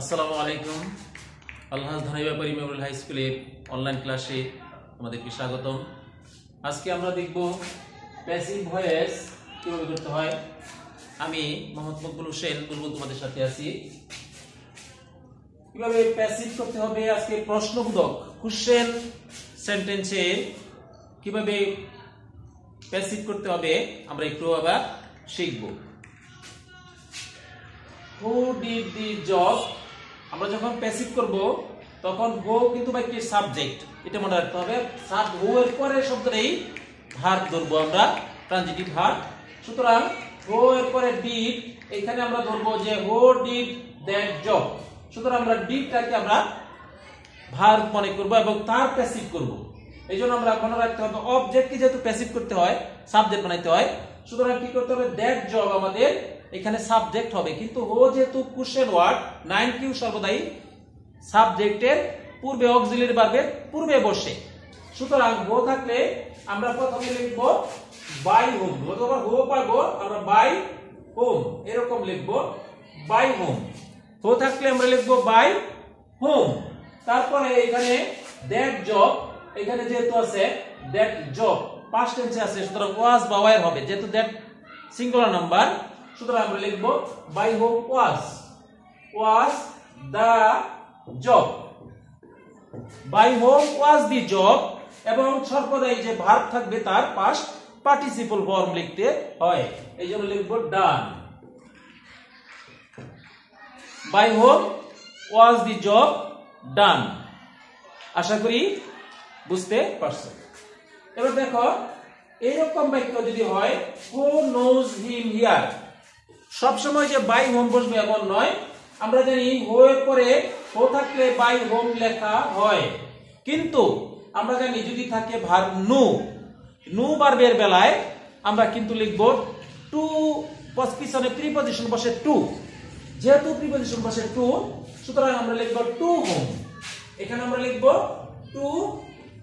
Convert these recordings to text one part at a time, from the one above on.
আসসালামু আলাইকুম। আল্লাহ ধানি ব্যাপারী মেমোরিয়াল হাই স্কুলের অনলাইন ক্লাসে আমাদেরকে স্বাগতম। আজকে আমরা দেখব প্যাসিভ ভয়েস কীভাবে করতে হয়। আমি মোহাম্মদ মকবুল হোসেন বুলবুল তোমাদের সাথে আছি। কীভাবে প্যাসিভ করতে হবে? আজকে প্রশ্নবোধক কোশ্চেন সেন্টেন্সে কীভাবে প্যাসিভ করতে হবে আমরা একটু আবার শিখব। হু ডিড দি জব আমরা যখন প্যাসিভ করব, তখন হো কিন্তু বা সাবজেক্ট এটা মনে রাখতে হবে। সাব হু এর পরে শব্দটাই ভার ধরবো আমরা ট্রানজিটিভ ভার সুতরাং হো এর পরে ডিড এখানে আমরা ধরবো যে হো ডিড দ্যাট জব সুতরাং আমরা ডিডটাকে আমরা ভার মনে করব এবং তার প্যাসিভ করব। এই জন্য আমরা মনে রাখতে হবে অবজেক্টকে যেহেতু প্যাসিভ করতে হয় সাবজেক্ট বানাইতে হয়, সুতরাং কি করতে হবে? দ্যাট জব আমাদের এখানে সাবজেক্ট হবে। কিন্তু হো যেহেতু কোশ্চেন ওয়ার্ড নাইন কিউ সর্বদাই সাবজেক্টের পূর্বে অক্সিলারি ভার্বের পূর্বে বসে। সুতরাং হো থাকলে আমরা প্রথমে লিখব বাই হোম অথবা হো পাবো আমরা বাই হোম এরকম লিখব বাই হোম হো থাকলে আমরা লিখব বাই হোম তারপরে এখানে দ্যাট জব এখানে যেহেতু আছে দ্যাট জব পাস্ট টেন্সে আছে, সুতরাং ওয়াজ বা ওয়ার হবে। যেহেতু দ্যাট সিঙ্গুলার নাম্বার সুতরাং আমরা লিখব, by whom was. Was the job. By whom was the job এবং সর্বদাই যে ভার্ব থাকবে তার পাস্ট পার্টিসিপল ফর্ম লিখতে হয়। এই জন্য লিখব, done. By whom was the job, done. আশা করি বুঝতে পারছ। এবার দেখো এইরকম বাক্য যদি হয় হু নোজ হিম হিয়ার সবসময় যে বাই হোম বসবে এমন নয়। আমরা জানি হো এর পরে হো থাকলে বাই হোম লেখা হয়। কিন্তু আমরা জানি যদি থাকে ভার নু নু বার্বের বেলায় আমরা কিন্তু লিখব টু পিছনে প্রিপজিশন বসে টু। যেহেতু প্রিপজিশন বসে টু, সুতরাং আমরা লিখব টু হোম। এখানে আমরা লিখব টু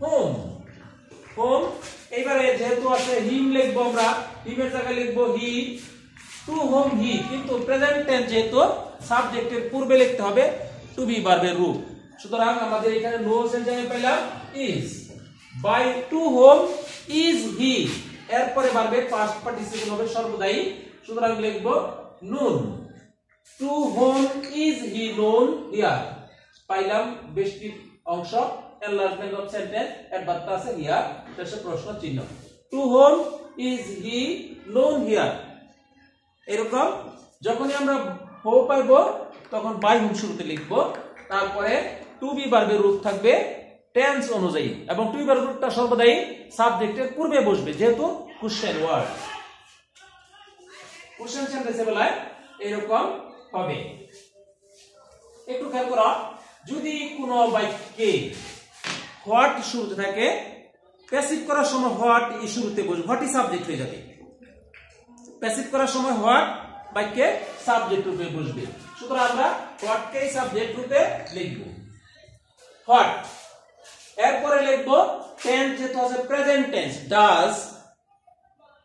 হোম। হোম, এইবারে যেহেতু আছে হিম লিখব আমরা, হিমের জায়গায় লিখব হি। টু হোম হি, কিন্তু প্রেজেন্ট টেন্স যেহেতু সাবজেক্টের পূর্বে লিখতে হবে টু বি ভার্বের রূপ। সুতরাং আমাদের এখানে নো এর জায়গায় পেলাম is by to whom is he এরপরে ভার্বের পাস্ট পার্টিসিপল হবে সর্বদাই। সুতরাং লিখব known to whom is he known here পাইলাম বেশটি অংশ sentence এর বার্তা আছে হিয়ার শেষে প্রশ্ন চিহ্ন। To whom is he known here এরকম, যখনই আমরা হো পাইব, তখন বাই হোম শুরুতে লিখব। তারপরে টু বি ভার্বের রূপ থাকবে টেন্স অনুযায়ী এবং টু বি ভার্বের রূপটা সর্বদাই সাবজেক্টের পূর্বে বসবে, যেহেতু কোশ্চেন ওয়ার্ড কোশ্চেন সেন্টেন্সের বেলায় এরকম হবে। একটু খেয়াল করো, যদি কোনো বাক্যে হোয়াট শুরুতে থাকে প্যাসিভ করার সময় হোয়াট শুরুতে বসবে হোয়াট ই সাবজেক্ট হয়ে যাবে। প্যাসিভ করার সময় হোয়াট? বাক্যে সাবজেক্ট রূপে বসবে। সুতরাং আমরা হোয়াটকে সাবজেক্ট রূপে লিখব। হোয়াট? এরপরে লিখব টেন্স যেহেতু আছে প্রেজেন্ট টেন্স ডাজ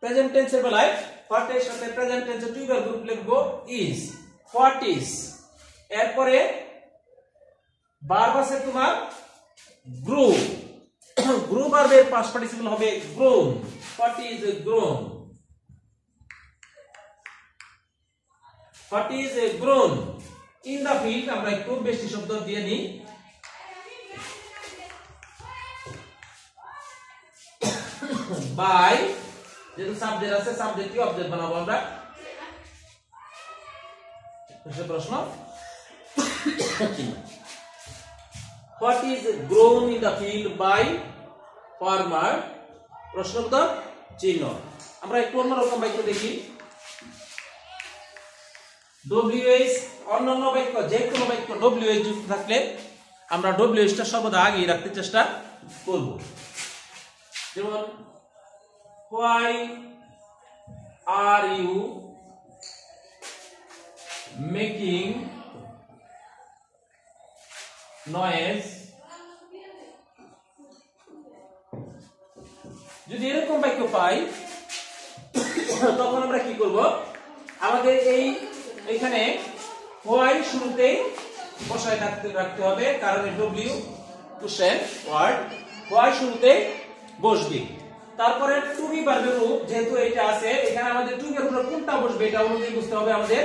প্রেজেন্ট টেন্সের বেলায় হোয়াট এর সাথে প্রেজেন্ট টেন্সের দুই গ্রুপ লিখব ইজ হোয়াট ইজ এরপরে ভার্ব আছে তোমার গ্রো গ্রো ভার্বের পাস্ট পার্টিসিপল হবে grown what is grown what is a grown in the field আমরা একটু বেশি শব্দ দিয়ে নিই। বাই যেহেতু সাবজেক্ট আছে সাবজেক্ট কি অবজেক্ট বানাবো আমরা? প্রশ্ন। What is grown in the field by farmer? প্রশ্নবোধক চিহ্ন। আমরা একটু অন্যরকম বাক্য দেখি। ডব্লিউএইচ অন্যান্য বাক্য যে কোনো বাক্য ডব্লিউএইচ যুক্ত থাকলে আমরা ডব্লিউএইচটা সর্বদা আগে রাখতে চেষ্টা করব। যেমন why are you making noise যদি এরকম বাক্য পাই, তখন আমরা কি করব? আমাদের এই এখানে হোয়াই শুরুতেই বসায় থাকতে রাখতে হবে, কারণ ডব্লিউ কুশেন ওয়ার্ড। হোয়াই শুরুতে বসবে। তারপরে টু বি ভার্বের রূপ, যেহেতু এটা আছে, এখানে আমাদের টু রূপের কোনটা বসবে, এটা অনুযায়ী বুঝতে হবে আমাদের।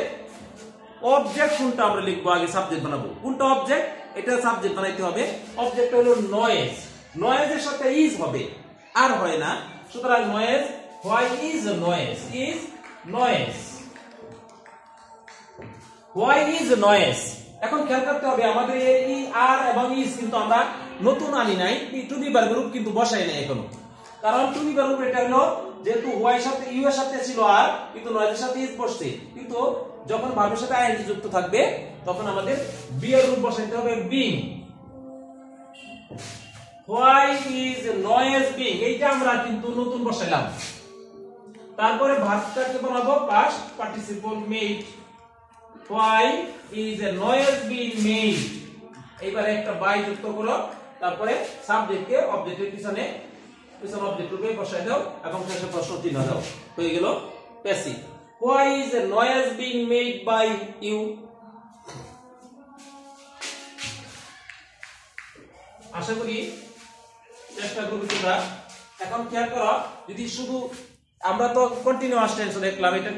অবজেক্ট কোনটা আমরা লিখব, আগে সাবজেক্ট বানাবো। কোনটা অবজেক্ট এটা সাবজেক্ট বানাইতে হবে। অবজেক্ট হলো নয়েজ নয়েজের সাথে ইজ হবে, আর হয় না। সুতরাং noise why is noise is noise why is noise এখন খেয়াল করতে হবে, আমাদের এই আর এবং ইজ কিন্তু আমরা নতুন আনি নাই টু বি কিন্তু বসাই নাই এখনও। কারণ টু বি বার গ্রুপ এটা হলো যেহেতু হোয়াই সাথে ইউ এর সাথে ছিল আর কিন্তু সাথে ইজ বসছে। কিন্তু যখন ভার্বের সাথে আইএনজি যুক্ত থাকবে, তখন আমাদের বি এর বসাইতে হবে being why is noise being এইটা আমরা কিন্তু নতুন বসাইলাম। তারপরে ভার্বটাকে বানাবো past participle why is a noise being made এইবারে একটা বাই যুক্ত করো, তারপরে সাবজেক্টকে অবজেক্টের পিছনে পিছনে অবজেক্ট রূপে বসাই দাও এবং শেষে প্রশ্ন চিহ্ন দাও। হয়ে গেল passive why is a noise being made by you আশা করি চেষ্টা করবি তোমরা। এখন খেয়াল করো, যদি শুধু আমরা তো কন্টিনিউয়াস টেন্স দেখলাম, এটা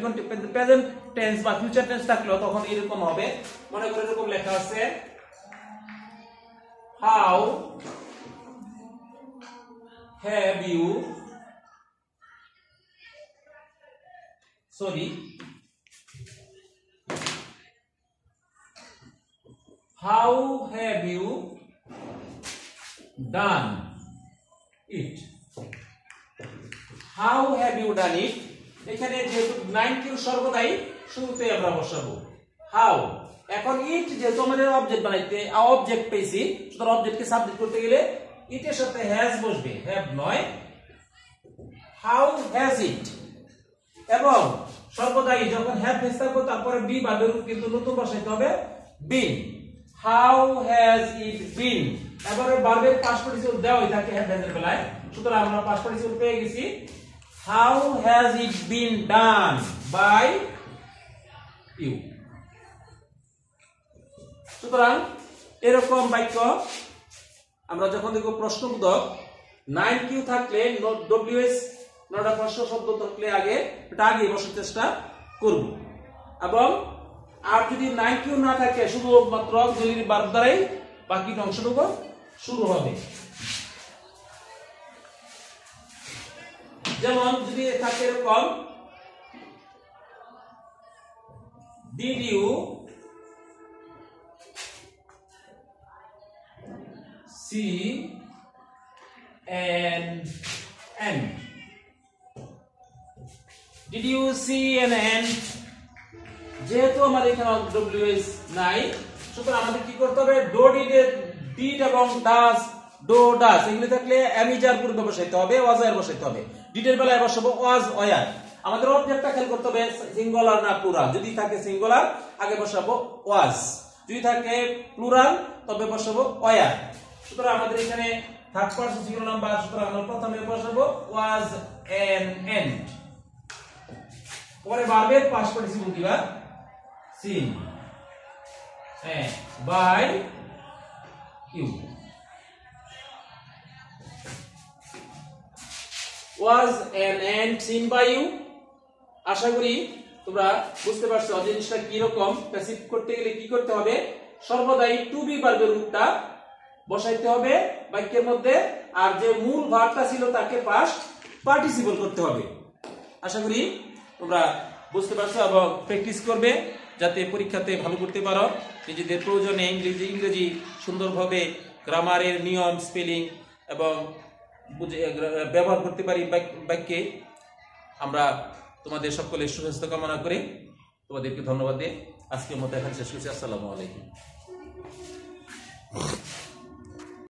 প্রেজেন্ট টেন্স বা ফিউচার টেন্স থাকলেও তখন এরকম হবে। মনে করে এরকম লেখা আছে how have you sorry how have you done it? How have you done it? এখানে যেহেতু নাইন কিউ সর্বদাই শুরুতে আমরা বসাবো। হাউ এখন ইট যেহেতু আমাদের অবজেক্ট বানাইতে অবজেক্ট পেয়েছি, সুতরাং অবজেক্টকে সাবজেক্ট করতে গেলে ইটের সাথে হ্যাজ বসবে হ্যাভ নয়। হাউ হ্যাজ ইট এবং সর্বদাই যখন হ্যাভ ফেস থাকব, তারপরে বি রূপ কিন্তু নতুন বসাইতে হবে বিন হাউ হ্যাজ ইট বিন এবারে ভার্বের পাস্ট পার্টিসিপল দেওয়াই থাকে হ্যাভ হ্যাজ এর বেলায়। সুতরাং আমরা পাস্ট পার্টিসিপল পেয়ে গেছি। How has it been done by you সুতরাং, এরকম বাক্য আমরা যখন দেখব প্রশ্নবোধক নাইন কিউ থাকলে ডব্লিউ এস নটা প্রশ্ন শব্দ থাকলে আগে এটা আগে বসার চেষ্টা করব। এবং আর যদি নাইন কিউ না থাকে, শুধুমাত্র দলিল বার দ্বারাই বাকি অংশটুকু শুরু হবে। যেমন যদি থাকে এরকম did you see an ant did you see an ant যেহেতু আমাদের এখানে ডব্লিউএস নাই, সুতরাং আমাদের কি করতে হবে? ডো ডিড এবং ডাস ডো ডাস এগুলো থাকলে অ্যামিজার পূর্বে বসাইতে হবে ওয়াজার বসাইতে হবে। ডিডের বেলায় বসাবো, ওয়াজ, ওয়ার। আমাদের অবজেক্টটা খেয়াল করতে হবে, সিঙ্গুলার না প্লুরাল যদি থাকে সিঙ্গুলার, আগে বসাবো ওয়াজ। যদি থাকে প্লুরাল তবে বসাবো ওয়ার। সুতরাং আমাদের এখানে থার্ড পারসন জিরো নাম্বার সুতরাং আমরা প্রথমে বসাবো ওয়াজ এন এন্ড পরে ভার্বের পাস্ট পার্টিসিপল দিবা seen by you was an ant seen by you. আশা করি তোমরা বুঝতে পারছ জিনিসটা কি রকম প্যাসিভ করতে গেলে কি করতে হবে? সর্বদাই টু বি ভার্বের রূপটা বসাইতে হবে বাক্যের মধ্যে। আর যে মূল ভার্বটা ছিল তাকে পাস্ট পার্টিসিপল করতে হবে। আশা করি তোমরা বুঝতে পারছ এবং প্র্যাকটিস করবে যাতে পরীক্ষাতে ভালো করতে পারো। নিজেদের প্রয়োজনে ইংরেজি ইংরেজি সুন্দরভাবে গ্রামারের নিয়ম স্পেলিং এবং বুঝে ব্যবহার করতে পারি বাক্যে। আমরা তোমাদের সকলে সুস্বাস্থ্য কামনা করে তোমাদেরকে ধন্যবাদ দিয়ে আজকের মতো এখানে শেষ করছি। আসসালামু আলাইকুম।